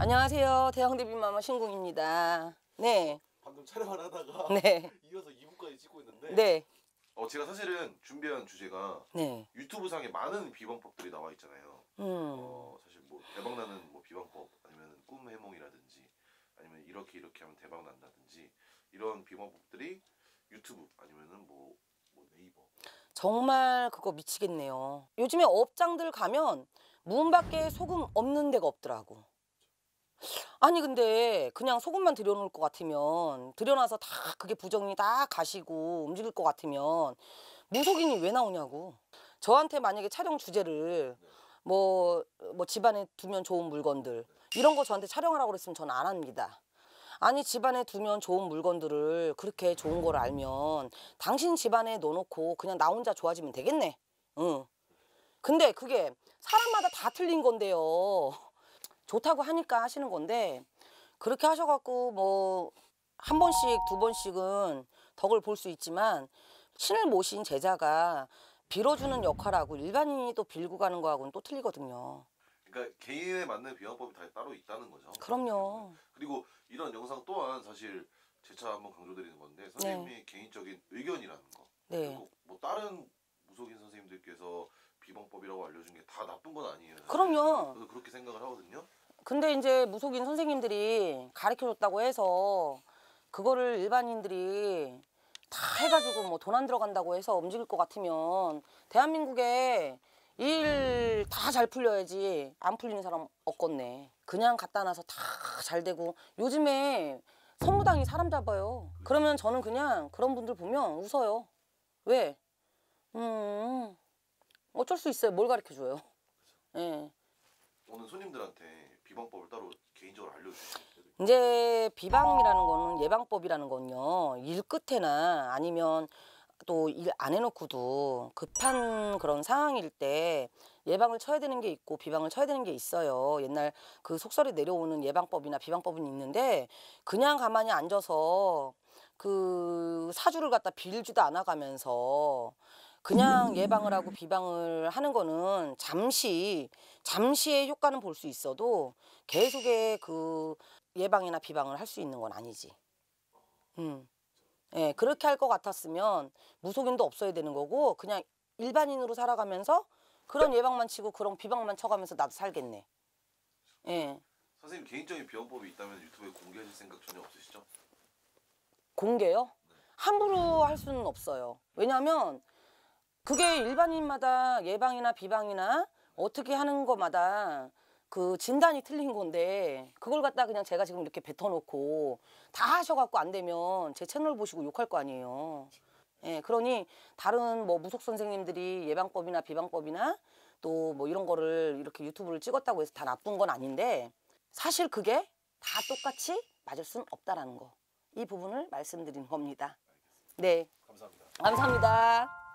안녕하세요. 대형대비마마 신궁입니다. 네, 방금 촬영을 하다가 네, 이어서 2부까지 찍고 있는데 네, 어 제가 사실은 준비한 주제가 네. 유튜브 상에 많은 비방법들이 나와 있잖아요. 음, 어 사실 뭐 대박나는 뭐 비방법 아니면 꿈 해몽이라든지 아니면 이렇게 이렇게 하면 대박 난다든지 이런 비방법들이 유튜브 아니면은 뭐, 뭐 네이버 정말 그거 미치겠네요. 요즘에 업장들 가면 문 밖에 소금 없는 데가 없더라고. 아니 근데 그냥 소금만 들여놓을 것 같으면 들여놔서 다 그게 부정이 다 가시고 움직일 것 같으면 무속인이 왜 나오냐고. 저한테 만약에 촬영 주제를 뭐, 뭐 집안에 두면 좋은 물건들 이런 거 저한테 촬영하라고 그랬으면 저는 안 합니다. 아니 집안에 두면 좋은 물건들을 그렇게 좋은 걸 알면 당신 집안에 넣어놓고 그냥 나 혼자 좋아지면 되겠네. 응. 근데 그게 사람마다 다 틀린 건데요. 좋다고 하니까 하시는 건데 그렇게 하셔갖고 뭐 한 번씩 두 번씩은 덕을 볼 수 있지만 신을 모신 제자가 빌어주는 역할하고 일반인이 또 빌고 가는 거하고는 또 틀리거든요. 그러니까 개인에 맞는 비방법이 다 따로 있다는 거죠. 그럼요. 그리고 이런 영상 또한 사실 재차 한번 강조드리는 건데 선생님이 개인적인 의견이라는 거. 네. 뭐 다른 무속인 선생님들께서 비방법이라고 알려준 게 다 나쁜 건 아니에요. 사실. 그럼요. 저도 그렇게 생각을 하거든요. 근데 이제 무속인 선생님들이 가르쳐 줬다고 해서 그거를 일반인들이 다 해가지고 뭐 돈 안 들어간다고 해서 움직일 것 같으면 대한민국에 일 다 잘 풀려야지 안 풀리는 사람 없겠네. 그냥 갖다 놔서 다 잘 되고 요즘에 선무당이 사람 잡아요. 그러면 저는 그냥 그런 분들 보면 웃어요. 왜? 음 어쩔 수 있어요. 뭘 가르쳐 줘요. 예. 오늘 손님들한테 비방법을 따로 개인적으로 알려주세요. 이제 비방이라는 거는 예방법이라는 건요 일 끝에나 아니면 또 일 안 해놓고도 급한 그런 상황일 때 예방을 쳐야 되는 게 있고 비방을 쳐야 되는 게 있어요 옛날 그 속설에 내려오는 예방법이나 비방법은 있는데 그냥 가만히 앉아서 그 사주를 갖다 빌지도 않아가면서 그냥 예방을 하고 비방을 하는 거는 잠시 잠시의 효과는 볼 수 있어도 계속의 그 예방이나 비방을 할 수 있는 건 아니지. 음. 예, 그렇게 할 것 같았으면 무속인도 없어야 되는 거고 그냥 일반인으로 살아가면서 그런 예방만 치고 그런 비방만 쳐가면서 나도 살겠네. 예. 선생님 개인적인 비방법이 있다면 유튜브에 공개하실 생각 전혀 없으시죠? 공개요? 함부로 할 수는 없어요. 왜냐하면 그게 일반인마다 예방이나 비방이나 어떻게 하는 거마다 그 진단이 틀린 건데 그걸 갖다 그냥 제가 지금 이렇게 뱉어놓고 다 하셔갖고 안 되면 제 채널 보시고 욕할 거 아니에요. 예, 그러니 다른 뭐 무속 선생님들이 예방법이나 비방법이나 또 뭐 이런 거를 이렇게 유튜브를 찍었다고 해서 다 나쁜 건 아닌데 사실 그게 다 똑같이 맞을 순 없다라는 거. 이 부분을 말씀드리는 겁니다. 네, 감사합니다. 감사합니다.